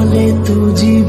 चले तू जीवन